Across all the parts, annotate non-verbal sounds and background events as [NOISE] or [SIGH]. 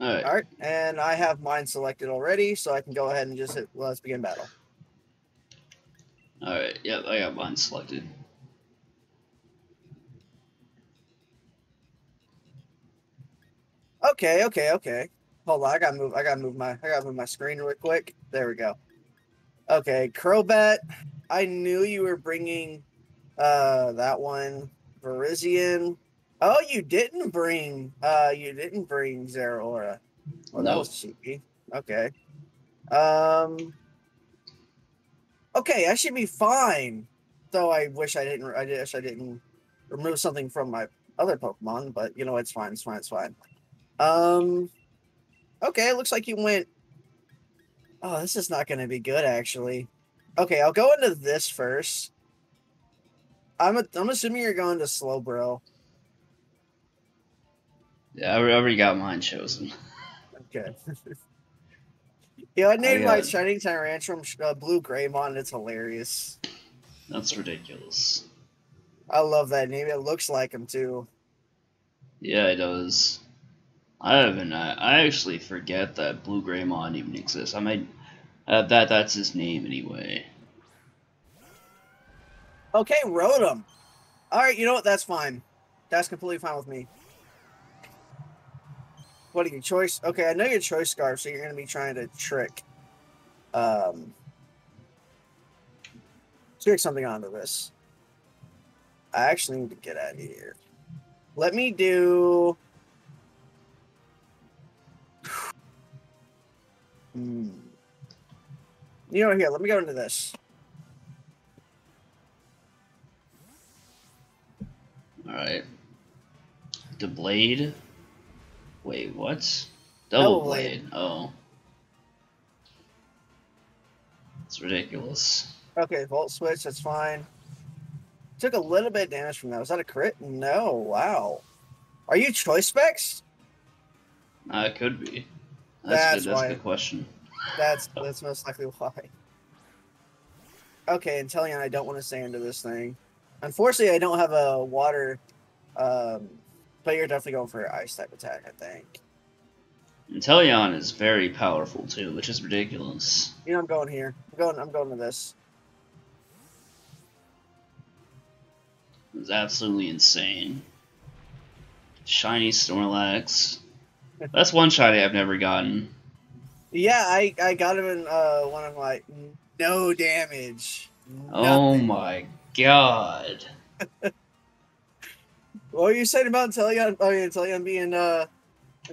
All right. All right, and I have mine selected already, so I can go ahead and just hit. Let's begin battle. All right. Yep, I got mine selected. Okay, okay, okay. Hold on, I gotta move. I gotta move my. I gotta move my screen real quick. There we go. Okay, Crobat. I knew you were bringing uh that one. Virizion. Oh, you didn't bring. Uh, you didn't bring Zeraora. That No. was cheeky. Okay. Um. Okay, I should be fine. Though I wish I didn't. I wish I didn't remove something from my other Pokemon, but you know it's fine. It's fine. It's fine. Um. Okay, it looks like you went. Oh, this is not going to be good, actually. Okay, I'll go into this first. I'm a, I'm assuming you're going to Slowbro. Yeah, I already got mine chosen. Okay. [LAUGHS] yeah, I named my got- Shining Tyrantrum uh, Blue Greymon. It's hilarious. That's ridiculous. I love that name. It looks like him too. Yeah, it does. I haven't. I, I actually forget that Blue Greymon even exists. I might. Uh, that that's his name anyway. Okay, Rotom. All right, you know what? That's fine. That's completely fine with me. What are your choice? Okay, I know your choice scarf, so you're going to be trying to trick, um, trick something onto this. I actually need to get out of here. Let me do. Hmm. You know, here. Let me go into this. All right. The blade. Wait, what? Double Double blade. blade. Oh. It's ridiculous. Okay, volt switch, that's fine. Took a little bit of damage from that. Was that a crit? No. Wow. Are you choice specs? Uh, it could be. That's That's, good. That's why. good question. That's [LAUGHS] that's most likely why. Okay, and telling I don't want to stay into this thing. Unfortunately, I don't have a water. Um, but you're definitely going for an ice type attack, I think. Inteleon is very powerful too, which is ridiculous. You know, I'm going here. I'm going. I'm going to this. It's absolutely insane. Shiny Snorlax. [LAUGHS] That's one shiny I've never gotten. Yeah, I I got him in uh one of my no damage. Oh my god. [LAUGHS] What were you saying about Inteleon? Oh yeah, Inteleon being uh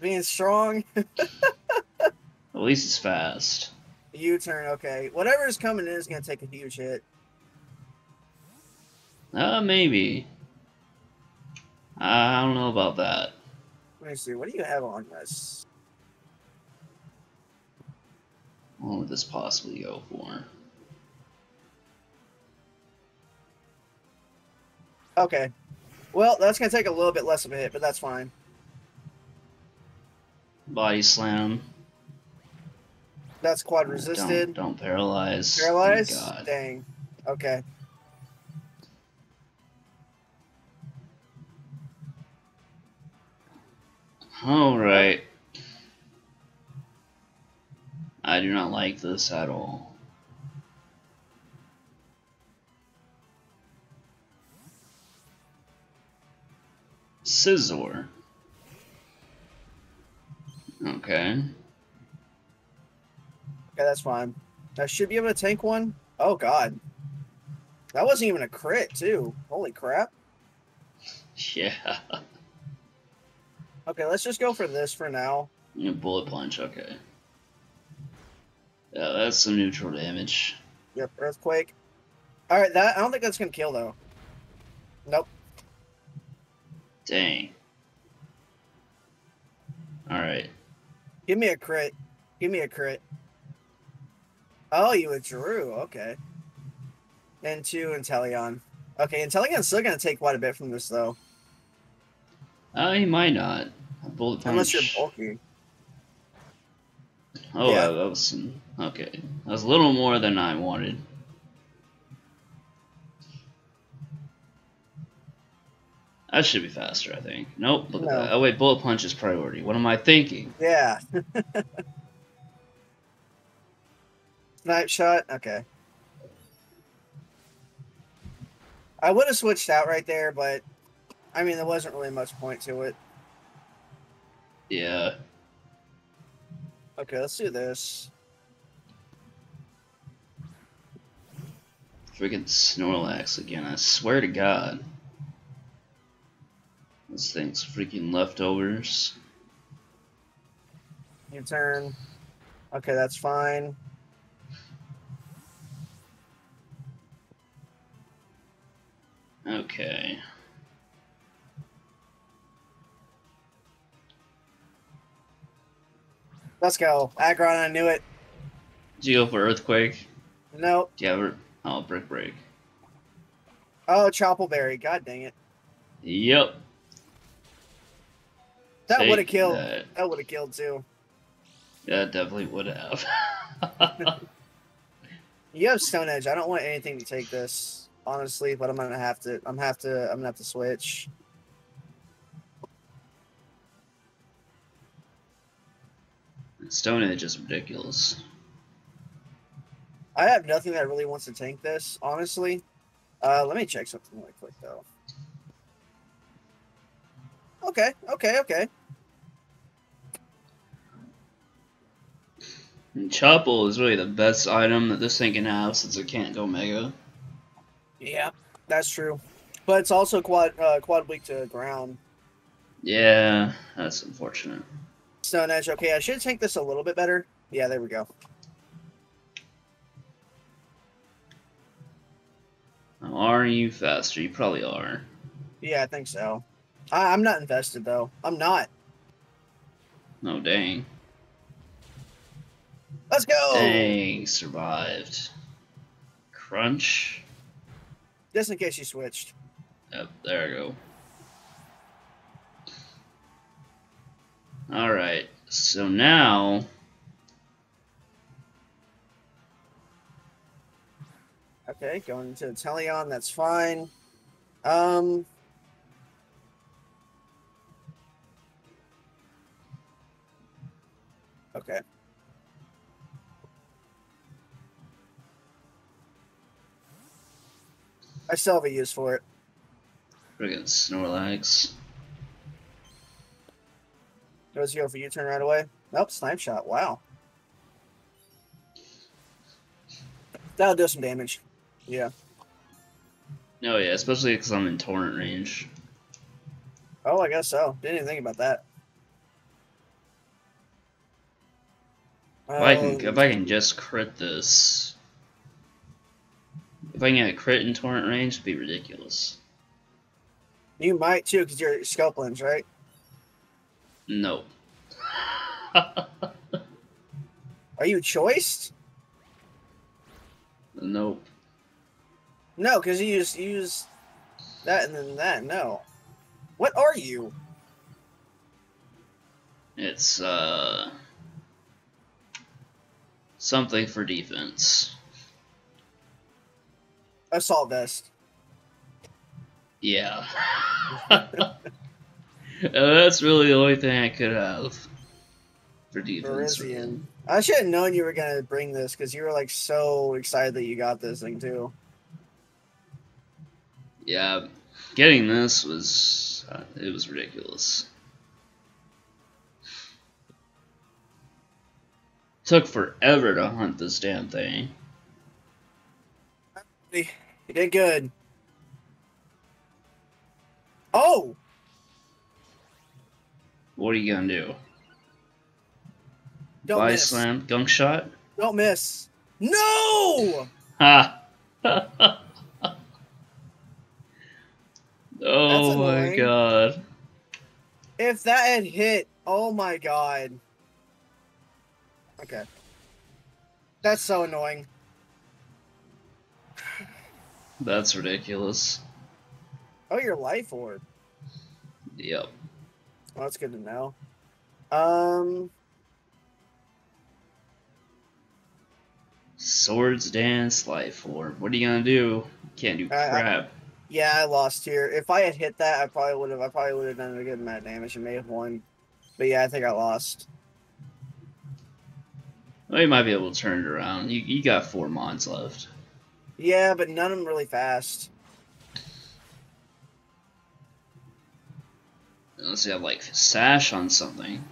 being strong. [LAUGHS] At least it's fast. U turn, okay. Whatever is coming in is gonna take a huge hit. Uh, maybe. I don't know about that. Let me see. What do you have on this? What would this possibly go for? Okay. Well, that's gonna take a little bit less of a hit, but that's fine. Body slam. That's quad Don't, resisted. don't paralyze. Oh, God. Dang. Okay. Alright. I do not like this at all. Scizor. Okay. Okay, that's fine. I should be able to tank one. Oh god. That wasn't even a crit, too. Holy crap. Yeah. Okay, let's just go for this for now. Yeah, Bullet punch, okay. Yeah, that's some neutral damage. Yep, earthquake. All right, that I don't think that's gonna kill though. Nope. Dang. Alright. Give me a crit. Give me a crit. Oh, you withdrew. Okay. And two Inteleon. Okay, Inteleon's still gonna take quite a bit from this though, Uh, he might not. A bullet punch. unless you're bulky. Oh, Yeah. that, that was some. Okay. That was a little more than I wanted. That should be faster, I think. Nope, look No. at that. Oh wait, bullet punch is priority. What am I thinking? Yeah. [LAUGHS] Snipe shot. Okay. I would have switched out right there, but I mean, there wasn't really much point to it. Yeah. Okay, let's do this. Freaking Snorlax again. I swear to God. This thing's freaking leftovers. Your turn. Okay, that's fine. Okay. Let's go. Aggron, I knew it. Did you go for Earthquake? Nope. Do you a oh Brick Break? Oh, Chople Berry. God dang it. Yep. That would have killed. That. That would have killed too. Yeah, definitely would have. [LAUGHS] You have Stone Edge. I don't want anything to take this, honestly, but I'm gonna have to. I'm have to. I'm gonna have to switch. Stone Edge is ridiculous. I have nothing that really wants to tank this, honestly. Uh, let me check something really quick Okay, okay, okay. And Chople is really the best item that this thing can have since it can't go Mega. Yeah, that's true. But it's also quad uh, quad weak to ground. Yeah, that's unfortunate. Stone Edge. Okay, I should tank this a little bit better. Yeah, there we go. Are you faster? You probably are. Yeah, I think so. I, I'm not invested though. I'm not. No, dang. Let's go. Dang, survived. Crunch. Just in case you switched. Yep, there I go. Alright, so now. Okay, going into Telion, that's fine. Um Okay. I still have a use for it. Friggin' Snorlax. Does he go for U-turn right away? Nope, snipe shot. Wow. That'll do some damage. Yeah. Oh, yeah, especially because I'm in torrent range. Oh, I guess so. Didn't even think about that. If I can, Um, if I can just crit this, if I can get a crit in torrent range, it'd be ridiculous. you might too, because you're Sculplins, right? No. [LAUGHS] Are you choiced? nope. No, because you use you use that and then that. No. What are you? It's uh something for defense. Assault vest. Yeah. [LAUGHS] Uh, That's really the only thing I could have for defense. Virizion. I should have known you were gonna bring this because you were like so excited that you got this thing too. Yeah, getting this was uh, it was ridiculous. Took forever to hunt this damn thing. You did good. Oh, What are you gonna do? don't Fly miss! slam, gunk shot? Don't miss! No! Ha! [LAUGHS] oh my god. If that had hit, oh my god. Okay. That's so annoying. That's ridiculous. Oh, your life orb. Yep. Well, that's good to know. Um, Swords dance, life orb. What are you gonna do? Can't do I- I- crap. Yeah, I lost here. If I had hit that, I probably would have. I probably would have done a good amount of damage and may have won. But yeah, I think I lost. Well, you might be able to turn it around. You, you got four mods left. Yeah, but none of them really fast. Unless you have like sash on something.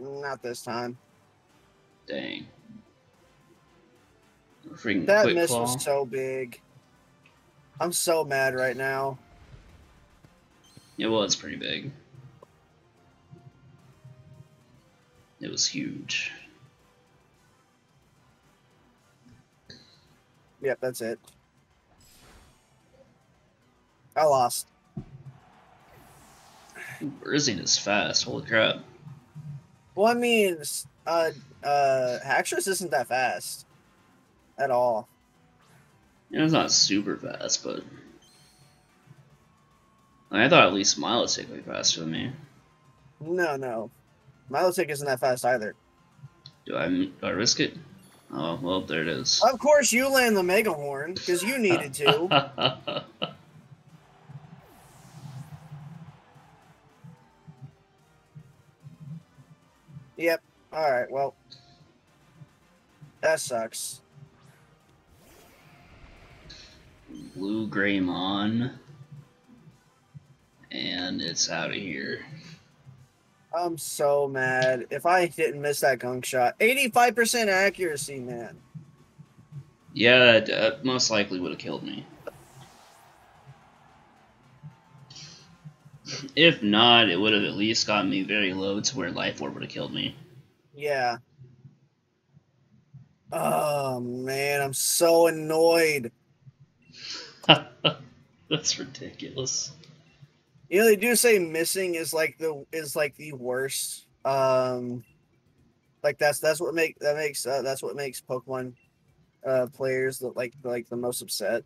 Mm, not this time. Dang. Freaking That miss claw. was so big. I'm so mad right now. It was pretty big. It was huge. Yep, that's it. I lost. Rising is fast. Holy crap. Well, I mean, uh, uh, Haxorus isn't that fast at all. You know, it's not super fast, but I thought at least Milotic would be faster than me. No, no. Milotic isn't that fast either. Do I do I risk it? Oh well, there it is. Of course, you land the Mega Horn because you needed to. [LAUGHS] yep. All right. Well, that sucks. Blue Greymon, and it's out of here. I'm so mad. If I didn't miss that gunk shot, 85% accuracy, man. Yeah, that uh, most likely would have killed me. If not, it would have at least gotten me very low to where Life Orb would have killed me. Yeah. Oh man, I'm so annoyed. [LAUGHS] That's ridiculous. You know, they do say missing is like the is like the worst. Um, like that's that's what make that makes uh, that's what makes Pokemon uh players look like like the most upset.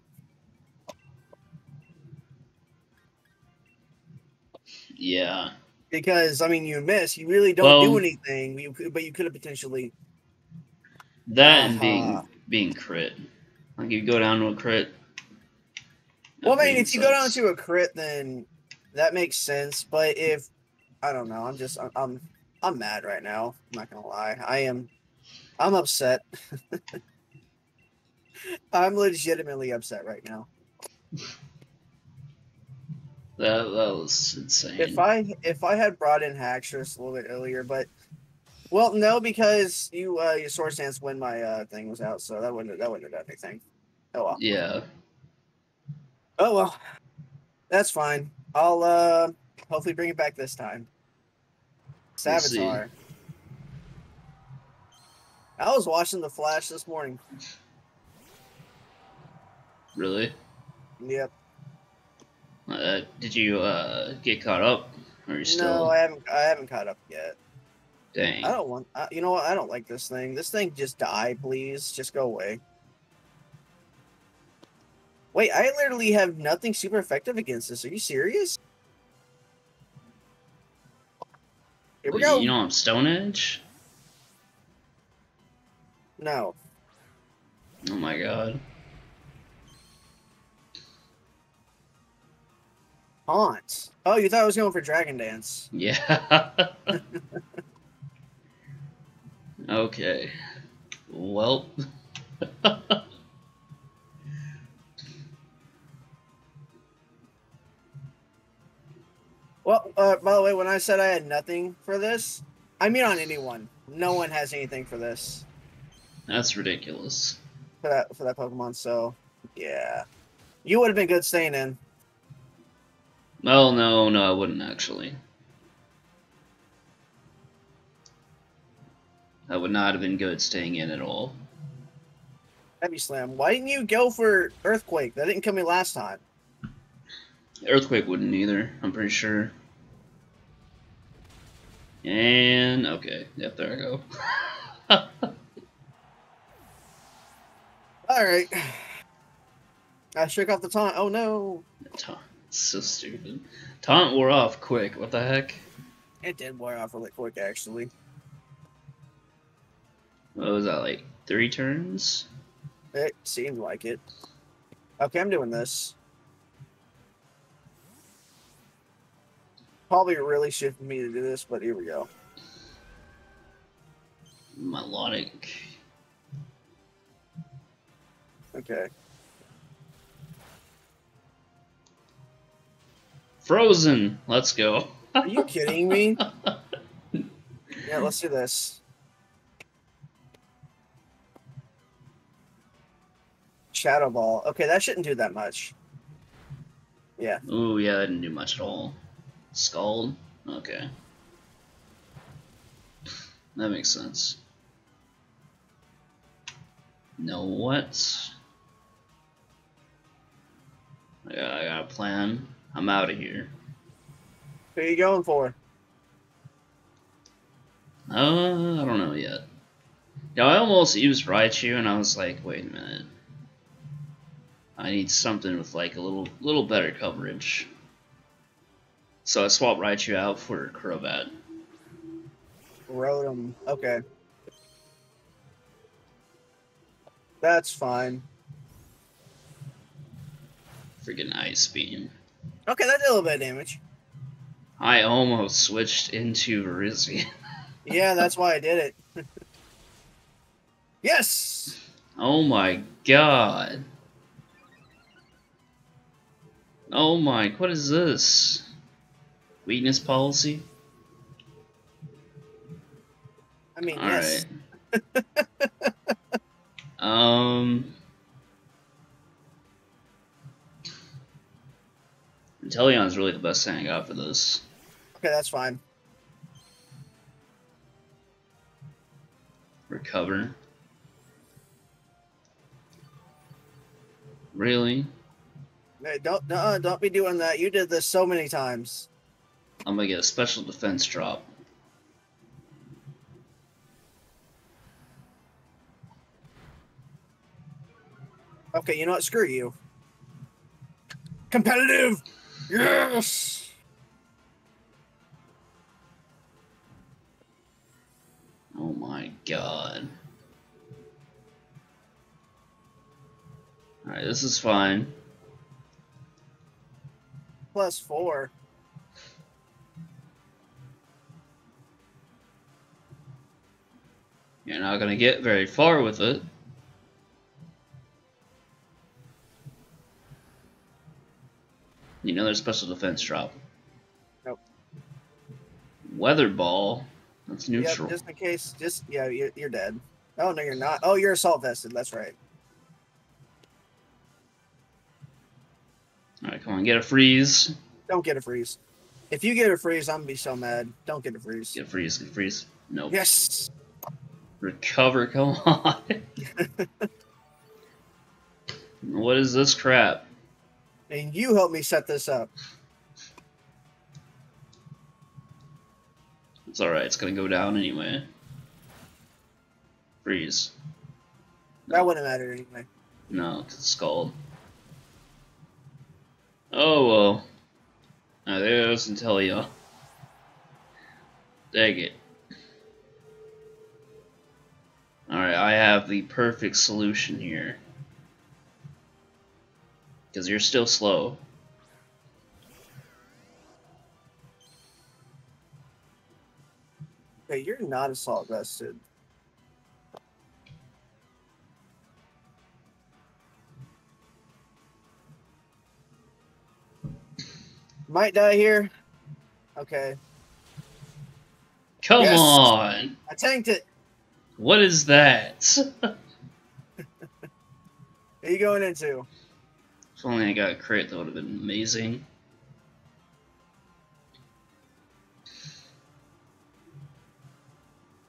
Yeah. Because I mean, you miss, you really don't do anything, you could, but you could have potentially. That and Uh-huh. being being crit. Like you go down to a crit. Well, I mean, being if you go down to a crit, then that makes sense. But if I don't know, I'm just I'm I'm, I'm mad right now. I'm not gonna lie, I am. I'm upset. [LAUGHS] I'm legitimately upset right now. that that was insane. If I if I had brought in Haxorus a little bit earlier, but well, no, because you uh your Swords Dance when my uh thing was out, so that wouldn't that wouldn't have done anything. Oh well. yeah. Oh well. That's fine. I'll uh hopefully bring it back this time. We'll. Savitar. I was watching The Flash this morning. Really? Yep. Uh, did you uh, get caught up? Or are you still? No, I haven't. I haven't caught up yet. Dang. I don't want. I, you know what? I don't like this thing. This thing just die, please. Just go away. Wait, I literally have nothing super effective against this. Are you serious? Here we go. You know I'm Stone Edge? no. Oh my god. Haunt. Oh, you thought I was going for Dragon Dance. Yeah. [LAUGHS] okay. Well. [LAUGHS] Well, uh, by the way, when I said I had nothing for this, I mean on anyone. No one has anything for this That's ridiculous. for that for that Pokemon. So, yeah, you would have been good staying in. Well, no, no, I wouldn't actually. That would not have been good staying in at all. Heavy Slam. Why didn't you go for Earthquake? That didn't kill me last time. Earthquake wouldn't either, I'm pretty sure. And, okay, yep, there I go. [LAUGHS] All right. I shook off the taunt. Oh no, Taunt, so stupid. Taunt wore off quick, what the heck? it did wear off really quick actually. What was that, like, three turns? It seemed like it. Okay, I'm doing this. Probably really shifting me to do this, but here we go. Milotic. Okay. Frozen. Let's go. Are you kidding me? [LAUGHS] yeah, let's do this. Shadow Ball. Okay, that shouldn't do that much. Yeah. Ooh, yeah, that didn't do much at all. Scald? Okay. That makes sense. Know what? I got, I got a plan. I'm out of here. Who are you going for? Uh, I don't know yet. Yeah, I almost used Raichu, and I was like, wait a minute. I need something with like a little little better coverage. So I swapped Raichu out for Crobat. Rotom. Okay. That's fine. Freaking Ice Beam. Okay, that did a little bit of damage. I almost switched into Virizion. [LAUGHS] Yeah, that's why I did it. [LAUGHS] yes! oh my god. Oh my, what is this? Weakness policy? I mean, yes. Alright. [LAUGHS] um. Inteleon's really the best thing I got for this. Okay, that's fine. Recover. Really? Hey, don't uh, don't be doing that. You did this so many times. I'm gonna get a special defense drop. Okay, you know what? Screw you. Competitive. Yes. Oh my god. Alright, this is fine. Plus four. You're not gonna get very far with it. You know there's special defense drop. Nope. Weather ball. That's neutral. just in case. Just yeah, you're, you're dead. Oh no, you're not. Oh, you're assault vested. That's right. Alright, come on, get a freeze. Don't get a freeze. If you get a freeze, I'm gonna be so mad. Don't get a freeze. Get a freeze, get a freeze. Nope. Yes. Recover, [LAUGHS] come on. what is this crap? And you helped me set this up. It's alright, it's gonna go down anyway. Freeze. That wouldn't matter anyway. No, it's scald. Oh well. Now there goes Inteleon. Dang it. Alright, I have the perfect solution here. Because you're still slow. Okay, you're not assault vested. Might die here. Okay. Come Yes. on! I tanked it. What is that? [LAUGHS] Are you going into? if only I got a crit, that would have been amazing.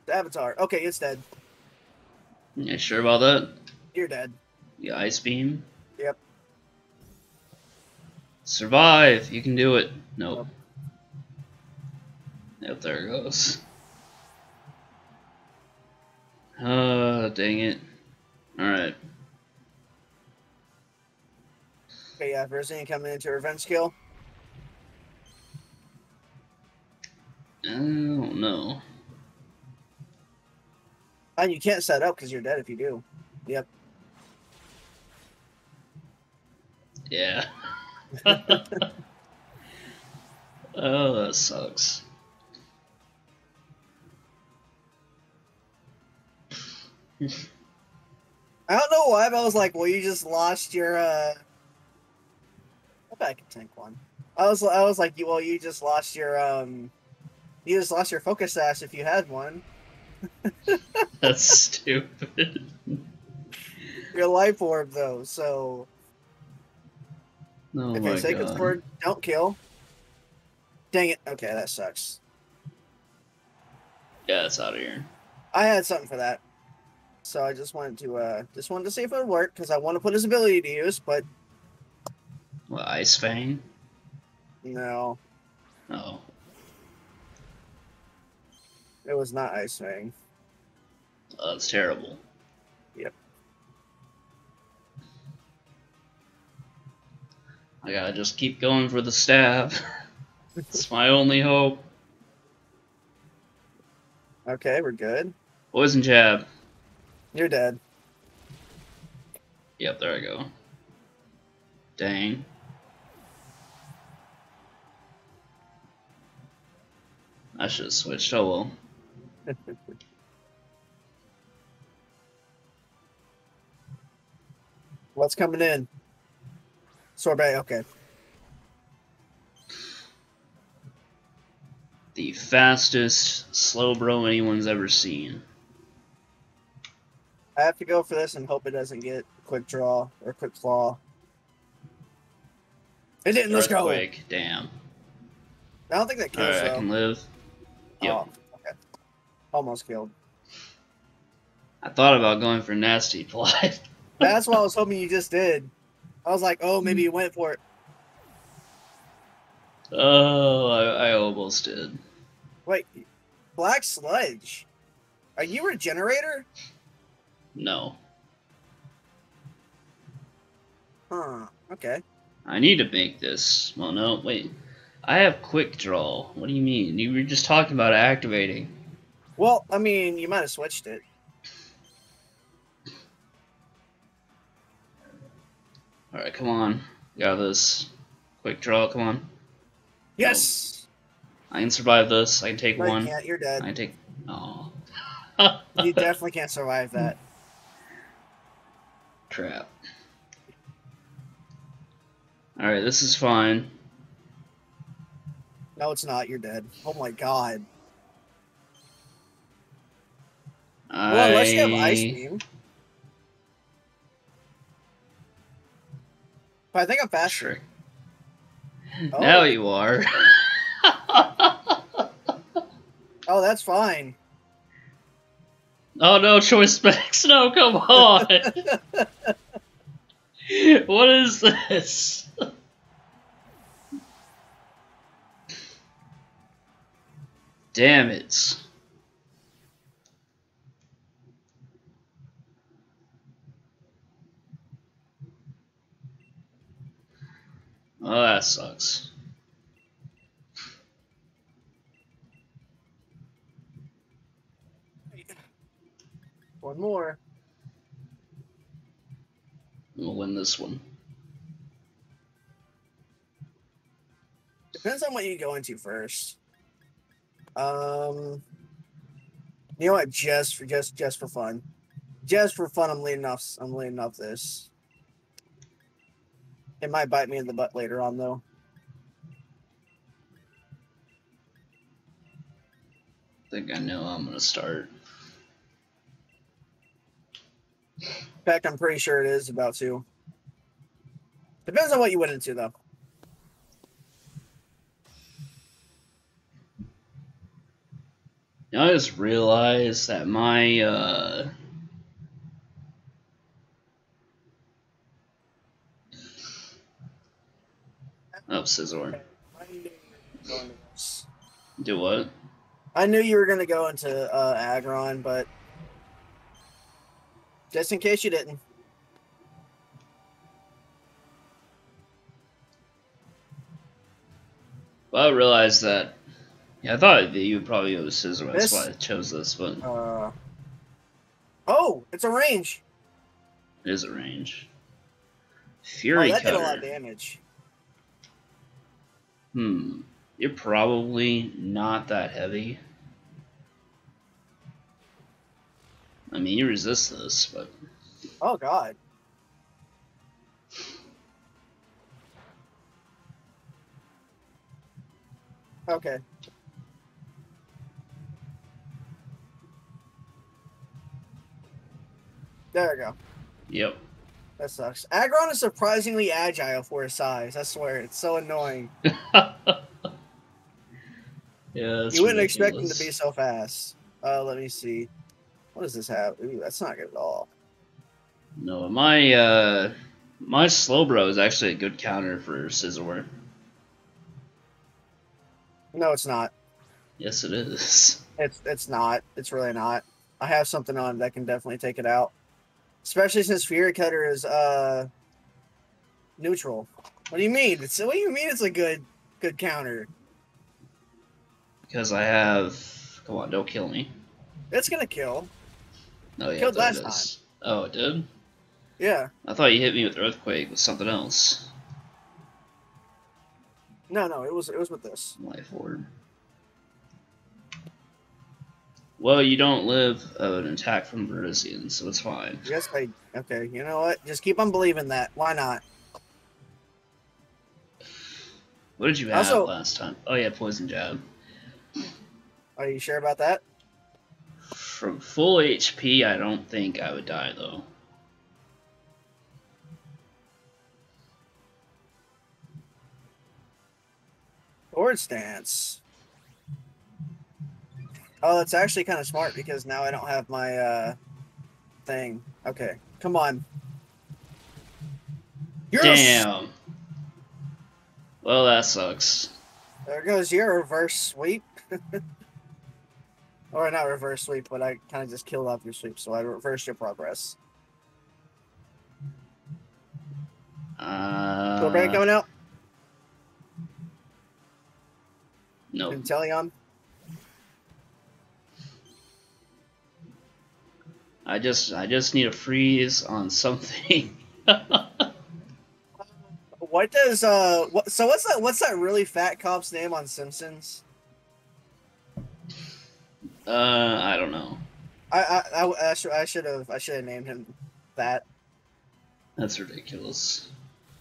The Avatar. Okay, it's dead. You sure about that? You're dead. The ice beam? Yep. Survive! You can do it. Nope. Yep, there it goes. Uh, dang it. Alright. Okay, yeah, Virizion coming into revenge kill. I don't know. And you can't set up because you're dead if you do. Yep. Yeah. [LAUGHS] [LAUGHS] oh, that sucks. I don't know why, but I was like, well, you just lost your. uh I bet I can tank one. I was, I was like, you, well, you just lost your, um, you just lost your focus sash if you had one. [LAUGHS] That's stupid. Your life orb, though, so Oh if your sacred sword don't kill. Dang it! Okay, that sucks. Yeah, it's out of here. I had something for that, so I just wanted to, uh just wanted to see if it would work because I want to put his ability to use, but What, Ice Fang? no, Oh. it was not Ice Fang. Oh, that's terrible. Yep. I gotta just keep going for the stab. [LAUGHS] it's my only hope. Okay, we're good. Poison jab. You're dead. Yep, there I go. Dang. I should have switched. Oh well. [LAUGHS] What's coming in? Sorbet. Okay. The fastest Slowbro anyone's ever seen. I have to go for this and hope it doesn't get quick draw or quick claw. It didn't. Let's go. Earthquake. Damn. I don't think that kills Alright, I can live. Oh, yep. Oh, okay. Almost killed. I thought about going for nasty plot. [LAUGHS] That's what I was hoping you just did. I was like, oh, maybe you went for it. oh, I, I almost did. Wait, Black Sludge. Are you a generator? No. Huh. Okay. I need to make this. Well, no, wait. I have quick draw. What do you mean? You were just talking about activating. Well, I mean, you might have switched it. Alright, come on. Got this. Quick draw, come on. Yes. I can survive this. I can take No, you one. can't. You're I dead. can take. [LAUGHS] Oh. You definitely can't survive that. Crap. Alright, this is fine. No, it's not. You're dead. Oh my god. I... Well, unless you have ice beam. But I think I'm faster. Sure. Oh. Now you are. [LAUGHS] Oh, that's fine. Oh no, choice specs. [LAUGHS] No, come on. [LAUGHS] what is this? Damn it. Oh, that sucks. One more. We'll win this one. Depends on what you go into first. Um, you know what? Just for just just for fun, just for fun, I'm leading off. I'm leading off this. It might bite me in the butt later on, though. I think I know I'm gonna start. In fact, I'm pretty sure it is about two. Depends on what you went into, though. I just realized that my uh Oh, Scizor. I knew you were going to this. Do what? I knew you were going to go into uh, Aggron, but just in case you didn't. Well, I realized that. Yeah, I thought that you would probably go with Scizor. That's why I chose this, but Uh, oh, it's a range. It is a range. Fury oh, that Cutter. did a lot of damage. Hmm. You're probably not that heavy. I mean, you resist this, but Oh god. Okay. There we go. yep. That sucks. Aggron is surprisingly agile for his size. I swear, it's so annoying. [LAUGHS] yeah, you wouldn't expect him to be so fast. Uh, let me see. What does this have? Ooh, that's not good at all. No, my uh, my Slowbro is actually a good counter for Scizor. No, it's not. Yes, it is. [LAUGHS] It's it's not. It's really not. I have something on that can definitely take it out. Especially since Fury Cutter is uh neutral. What do you mean? It's what do you mean it's a good good counter? Because I have. Come on, don't kill me. It's gonna kill. Oh yeah, Killed it last is. Oh, it did. Yeah. I thought you hit me with Earthquake with something else. No, no, it was it was with this. Life Orb. Well, you don't live of an attack from Virizion, so it's fine. Yes, I okay, you know what? Just keep on believing that. Why not? What did you have Also- last time? Oh yeah, Poison Jab. Are you sure about that? From full HP, I don't think I would die though. Swords Dance. Oh, that's actually kind of smart because now I don't have my uh thing. Okay, come on. Damn. Well, that sucks. There goes your reverse sweep. [LAUGHS] or not reverse sweep, but I kind of just killed off your sweep, so I reversed your progress. Uh, Corbett coming out? no. Inteleon? I just, I just need a freeze on something. [LAUGHS] What does uh what so what's that what's that really fat cop's name on Simpsons? Uh, I don't know. I I I, I should I should have I should have named him that. That's ridiculous.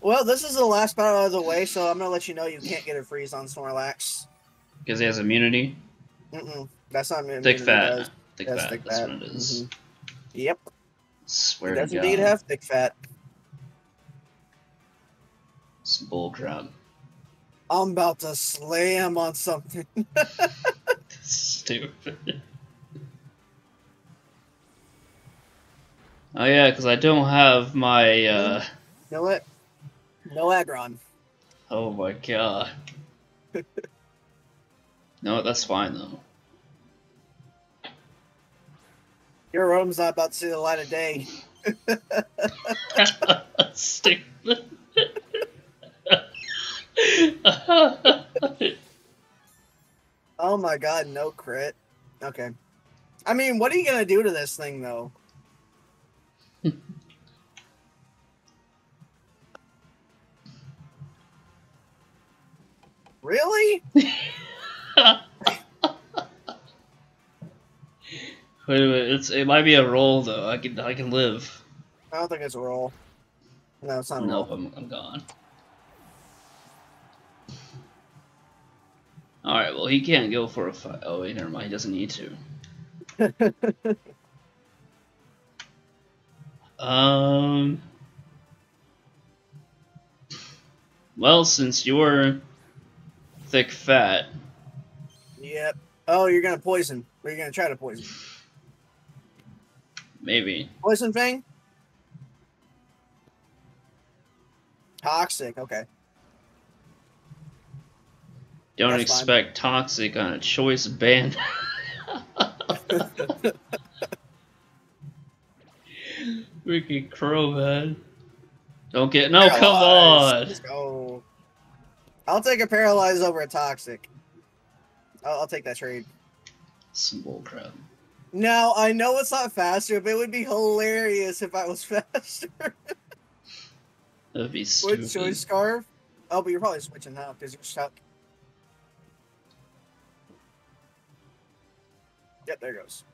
Well, this is the last battle out of the way, so I'm gonna let you know you can't get a freeze on Snorlax. Because he has immunity. Mm-mm, that's not immunity. Thick fat. Thick Yes, fat. thick That's fat. what it is. Mhm. Yep, Swear it to does God. indeed have thick fat. It's bull crap. I'm about to slam on something. [LAUGHS] Stupid. Oh yeah, because I don't have my. uh You know what? No Aggron. Oh my god. [LAUGHS] no, that's fine though. Your room's not about to see the light of day. [LAUGHS] Stupid. [LAUGHS] Oh my god, no crit. Okay. I mean, what are you gonna do to this thing though? [LAUGHS] really? Wait a minute, it's it might be a roll though. I can I can live. I don't think it's a roll. No, it's not a Nope, roll. I'm I'm gone. All right, well he can't go for a fight. Oh wait, never mind. He doesn't need to. [LAUGHS] Um. Well, since you're thick fat, Yep. Oh, you're gonna poison. Or you're gonna try to poison. maybe. Poison Fang? Toxic, okay. Don't That's fine. expect toxic on a choice band. [LAUGHS] Freaking crow man. Don't get no. Come on. Let's go. I'll take a paralyze over a toxic. I'll, I'll take that trade. Some bull bullcrap. Now I know it's not faster, but it would be hilarious if I was [LAUGHS] faster. That'd be Switch stupid. choice scarf. Oh, but you're probably switching now because you're stuck. Yep, there it goes.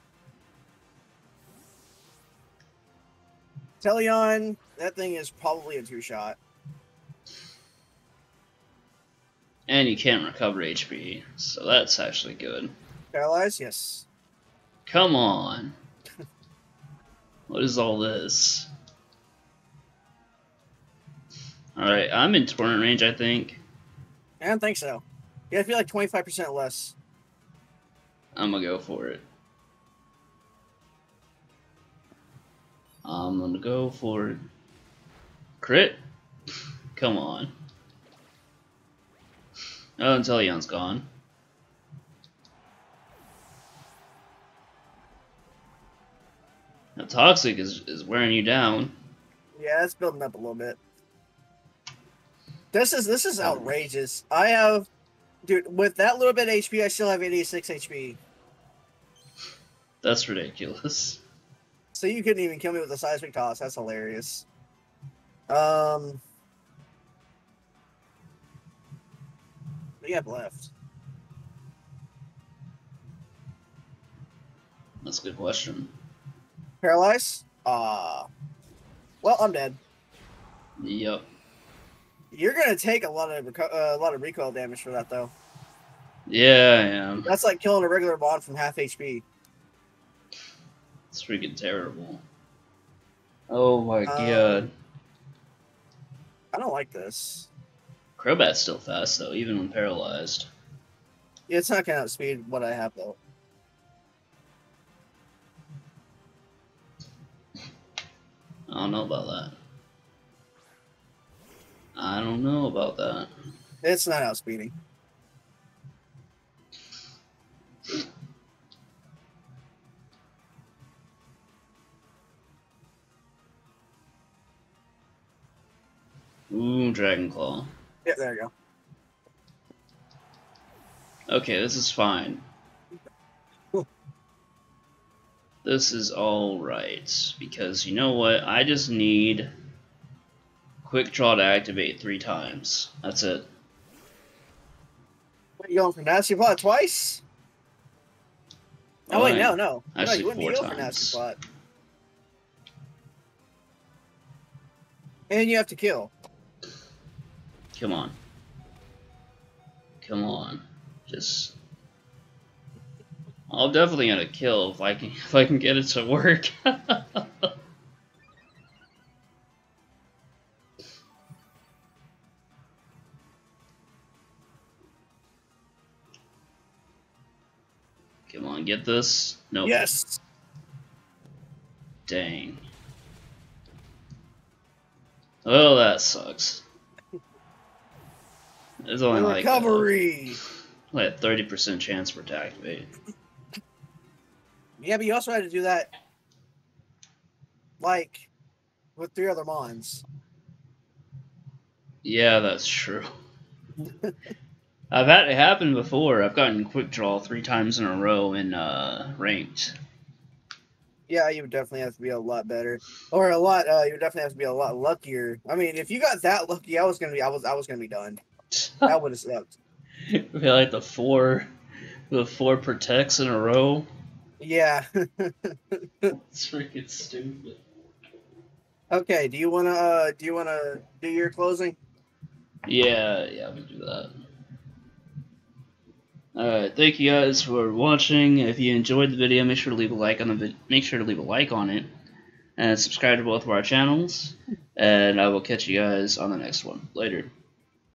Teleon, that thing is probably a two shot. And you can't recover HP, so that's actually good. Paralyzed, yes. Come on. [LAUGHS] what is all this? Alright, I'm in torrent range, I think. I don't think so. Yeah, I feel like 25% less. I'm gonna go for it. I'm gonna go for it. Crit? [LAUGHS] Come on. Oh, and Teleon's gone. Now, Toxic is, is wearing you down. Yeah, it's building up a little bit. This is this is outrageous. I have, dude, with that little bit of HP, I still have 86 HP. That's ridiculous. So you couldn't even kill me with a seismic toss. That's hilarious. Um, what do you have left? That's a good question. Paralyze? Ah. well, I'm dead. Yep. You're gonna take a lot of uh, a lot of recoil damage for that, though. Yeah, I am. That's like killing a regular bond from half HP. It's freaking terrible. Oh my Um, god. I don't like this. Crobat's still fast though, even when paralyzed. Yeah, it's not gonna outspeed what I have though. I don't know about that. I don't know about that. It's not outspeeding. Ooh, Dragon Claw. Yeah, there you go. Okay, this is fine. [LAUGHS] This is alright, because you know what? I just need Quick Draw to activate three times. That's it. What, you going for nasty plot twice? Oh wait, Fine. no, no. Actually, no, you wouldn't four be going for times. nasty plot. And you have to kill. Come on. Come on. Just... I'll definitely get a kill if I can [LAUGHS] if I can get it to work. [LAUGHS] Come on, get this. Nope. Yes. Dang. Oh, that sucks. There's only The like a, recovery. like a thirty percent chance for to activate. Yeah, but you also had to do that like with three other mons. Yeah, that's true. [LAUGHS] I've had it happen before. I've gotten quick draw three times in a row in uh, ranked. Yeah, you would definitely have to be a lot better, or a lot. Uh, you would definitely have to be a lot luckier. I mean, if you got that lucky, I was gonna be. I was. I was gonna be done. That would have sucked. [LAUGHS] I feel like the four, the four protects in a row. Yeah. [LAUGHS] It's freaking stupid. okay. Do you wanna? Uh, do you wanna do your closing? Yeah, yeah, we do that. Alright, thank you guys for watching. If you enjoyed the video, make sure to leave a like on the vid- make sure to leave a like on it, and subscribe to both of our channels. And I will catch you guys on the next one. Later.